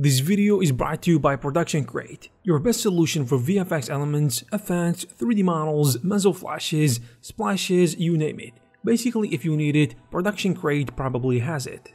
This video is brought to you by Production Crate, your best solution for VFX elements, effects, 3D models, muzzle flashes, splashes, you name it. Basically, if you need it, Production Crate probably has it.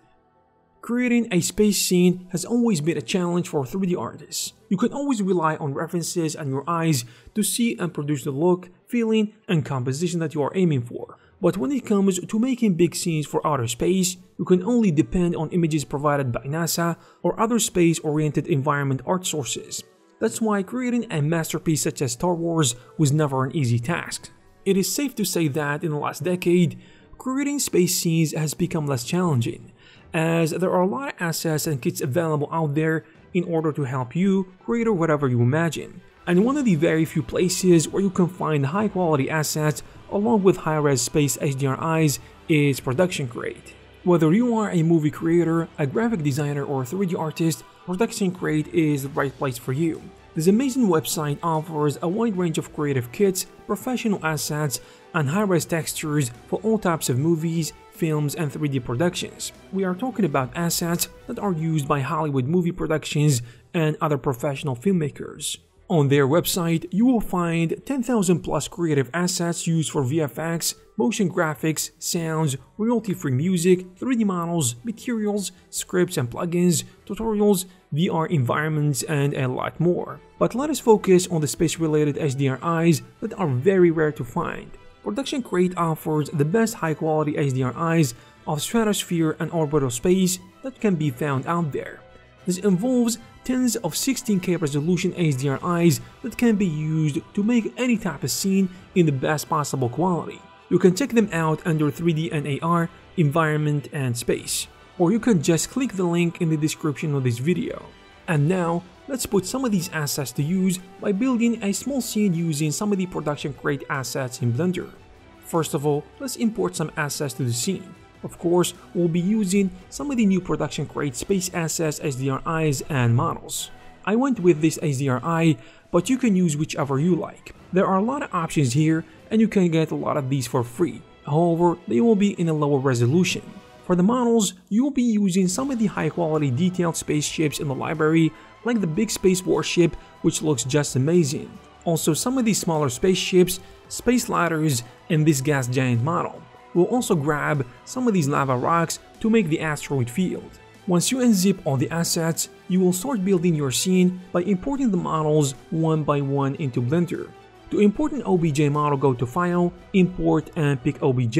Creating a space scene has always been a challenge for 3D artists. You can always rely on references and your eyes to see and produce the look, feeling, and composition that you are aiming for. But when it comes to making big scenes for outer space, you can only depend on images provided by NASA or other space-oriented environment art sources. That's why creating a masterpiece such as Star Wars was never an easy task. It is safe to say that in the last decade, creating space scenes has become less challenging, as there are a lot of assets and kits available out there in order to help you create whatever you imagine. And one of the very few places where you can find high quality assets along with high-res space HDRIs is Production Crate. Whether you are a movie creator, a graphic designer or a 3D artist, Production Crate is the right place for you. This amazing website offers a wide range of creative kits, professional assets, and high-res textures for all types of movies, films, and 3D productions. We are talking about assets that are used by Hollywood movie productions and other professional filmmakers. On their website, you will find 10,000 plus creative assets used for VFX, motion graphics, sounds, royalty-free music, 3D models, materials, scripts and plugins, tutorials, VR environments, and a lot more. But let us focus on the space-related HDRIs that are very rare to find. Production Crate offers the best high-quality HDRIs of stratosphere and orbital space that can be found out there. This involves tens of 16K resolution HDRIs that can be used to make any type of scene in the best possible quality. You can check them out under 3D and AR, environment and space. Or you can just click the link in the description of this video. And now, let's put some of these assets to use by building a small scene using some of the production crate assets in Blender. First of all, let's import some assets to the scene. Of course, we'll be using some of the new production crate space assets HDRIs and models. I went with this HDRI, but you can use whichever you like. There are a lot of options here and you can get a lot of these for free, however they will be in a lower resolution. For the models, you will be using some of the high quality detailed spaceships in the library like the big space warship which looks just amazing. Also some of these smaller spaceships, space ladders, and this gas giant model. We'll also grab some of these lava rocks to make the asteroid field. Once you unzip all the assets, you will start building your scene by importing the models one by one into Blender. To import an OBJ model go to File, Import and pick OBJ.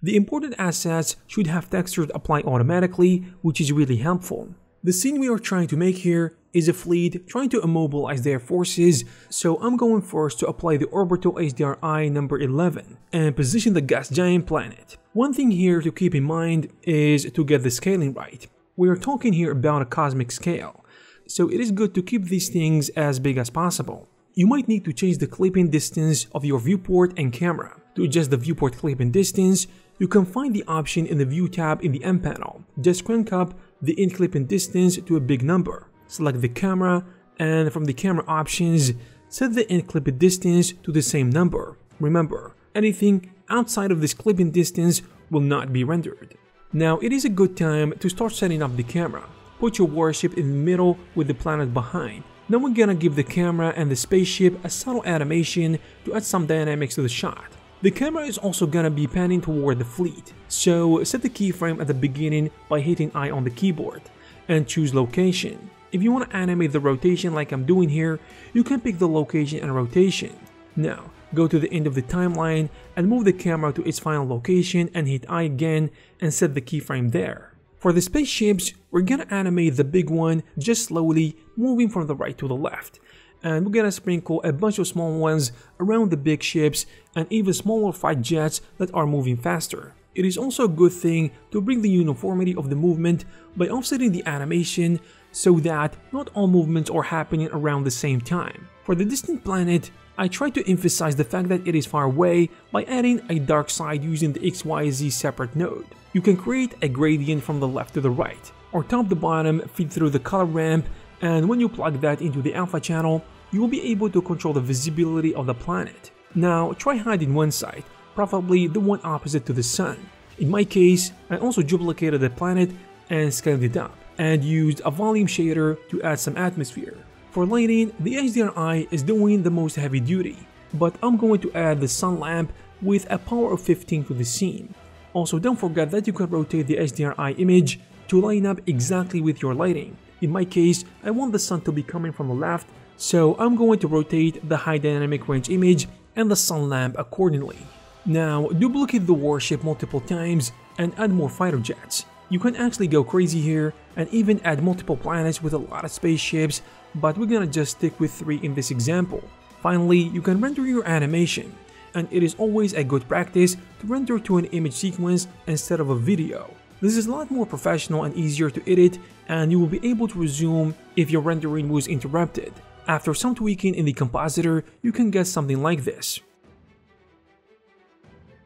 The imported assets should have textures applied automatically, which is really helpful. The scene we are trying to make here is a fleet trying to immobilize their forces, so I'm going first to apply the orbital HDRI number 11 and position the gas giant planet. One thing here to keep in mind is to get the scaling right. We are talking here about a cosmic scale, so it is good to keep these things as big as possible. You might need to change the clipping distance of your viewport and camera. To adjust the viewport clipping distance, you can find the option in the View tab in the N panel. Just crank up the end clipping distance to a big number. Select the camera and from the camera options, set the end clipping distance to the same number. Remember, anything outside of this clipping distance will not be rendered. Now it is a good time to start setting up the camera. Put your warship in the middle with the planet behind. Now we're gonna give the camera and the spaceship a subtle animation to add some dynamics to the shot. The camera is also gonna be panning toward the fleet, so set the keyframe at the beginning by hitting I on the keyboard, and choose location. If you want to animate the rotation like I'm doing here, you can pick the location and rotation. Now, go to the end of the timeline and move the camera to its final location and hit I again and set the keyframe there. For the spaceships, we're gonna animate the big one just slowly, moving from the right to the left and we're gonna sprinkle a bunch of small ones around the big ships and even smaller fight jets that are moving faster. It is also a good thing to bring the uniformity of the movement by offsetting the animation so that not all movements are happening around the same time. For the distant planet, I try to emphasize the fact that it is far away by adding a dark side using the XYZ separate node. You can create a gradient from the left to the right, or top to bottom feed through the color ramp and when you plug that into the alpha channel, you will be able to control the visibility of the planet. Now try hiding one side, probably the one opposite to the sun. In my case, I also duplicated the planet and scaled it up. and used a volume shader to add some atmosphere. For lighting, the HDRI is doing the most heavy duty, but I'm going to add the sun lamp with a power of 15 to the scene. Also don't forget that you can rotate the HDRI image to line up exactly with your lighting. In my case, I want the sun to be coming from the left, so I'm going to rotate the high dynamic range image and the sun lamp accordingly. Now, duplicate the warship multiple times and add more fighter jets. You can actually go crazy here and even add multiple planets with a lot of spaceships, but we're gonna just stick with 3 in this example. Finally, you can render your animation, and it is always a good practice to render to an image sequence instead of a video. This is a lot more professional and easier to edit, and you will be able to resume if your rendering was interrupted. After some tweaking in the compositor, you can get something like this.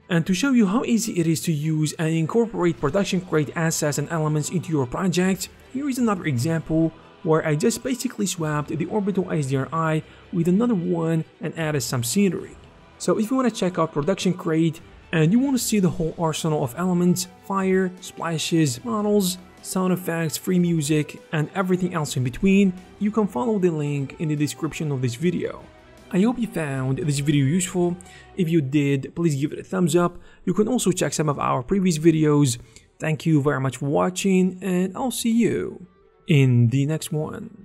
And to show you how easy it is to use and incorporate Production Crate assets and elements into your project, here is another example where I just basically swapped the orbital HDRI with another one and added some scenery. So if you want to check out Production Crate and you want to see the whole arsenal of elements, fire, splashes, models, sound effects, free music, and everything else in between, you can follow the link in the description of this video. I hope you found this video useful. If you did, please give it a thumbs up. You can also check some of our previous videos. Thank you very much for watching, and I'll see you in the next one.